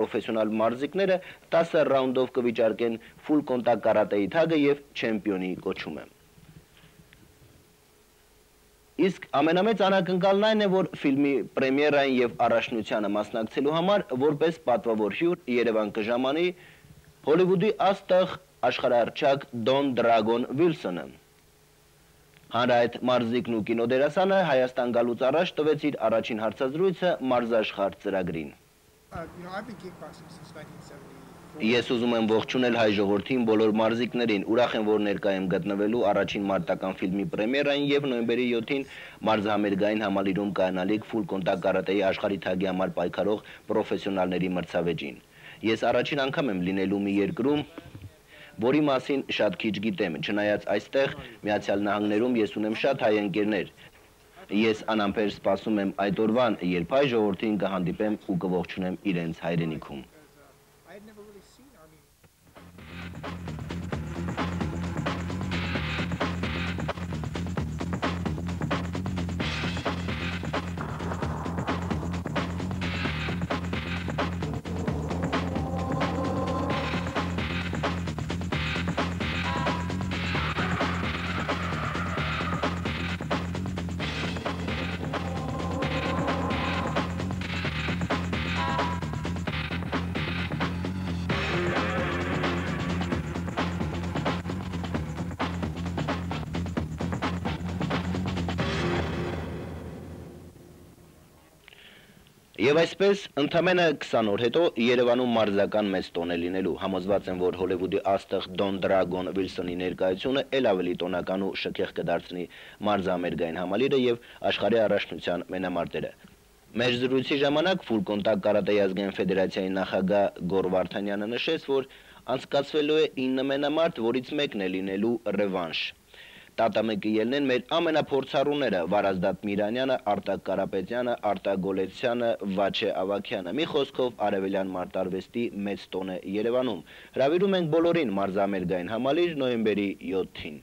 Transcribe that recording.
պրոֆեսիոնալ մարզիկները 10 ռաունդով կվիճարկեն ֆուլ կոնտակտ կարատեի թագը եւ չեմպիոնի կոչումը։ Իսկ ամենամեծ անակնկալն այն է, որ ֆիլմի պրեմիերային եւ առաջնությանը մասնակցելու համար որպես պատվավոր հյուր Երևան կժամանի Հոլիվուդի աստղ աշխարհարչակ Դոն Դրագոն Վիլսոնը։ Հանրայդ մարզիկն ու կինոդերասանը Հայաստան գալուց առաջ տվեց իր առաջին հարցազրույցը մարզաշխարհ ծրագրին։ Ես ուզում եմ ողջունել հայ ժողովրդին բոլոր մարզիկներին, ուրախ եմ, որ ներկա եմ գտնվելու առաջին մարտական ֆիլմի պրեմիերային եւ նոյեմբերի 7-ին մարզհամերգային համալիրում կայանալիք ֆուլ կոնտակտ կարատեի աշխարհի թագի համար պայքարող պրոֆեսիոնալների մրցավեճին։ Ես առաջին անգամ եմ լինելու մի երկրում, որի մասին շատ քիչ գիտեմ, չնայած այստեղ Միացյալ Նահանգներում ես ունեմ շատ հայ ընկերներ, Ես անամպեր սպասում եմ այդ օրվան, երբ հայ ժողովրդին կհանդիպեմ ու կողջունեմ իրենց հայրենիքում։ Եվ այսպես, ընդամենը 20 օր հետո Երևանում մարզական մեծ տոն է լինելու։ Համոզված եմ, որ Հոլիվուդի աստղ Դոն Դրագոն Վիլսոնի ներկայությունը ել ավելի տոնական ու շքեղ կդարձնի մարզամերգային համալիրը եւ աշխարհի առաջնության մենամարտերը։ Մեր զրույցի ժամանակ Ֆուլ կոնտակտ կարատեի ազգային ֆեդերացիայի նախագահ Գոր Վարդանյանը նշեց, որ անցկացվելու է 9 մենամարտ, որից մեկն է լինելու ռևանշ։ Տատամեկի ելնեն մեր ամենափորձառուները Վարազդատ Միրանյանը, Արտակ Կարապետյանը, Արտակ Գոլեցյանը, Վաչե Ավակյանը։ Մի խոսքով Արևելյան մարտարվեստի մեծ տոն է Երևանում։ Հրավիրում ենք բոլորին մարզամերգային համալիր նոյեմբերի 7-ին։